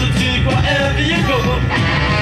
with you wherever you go.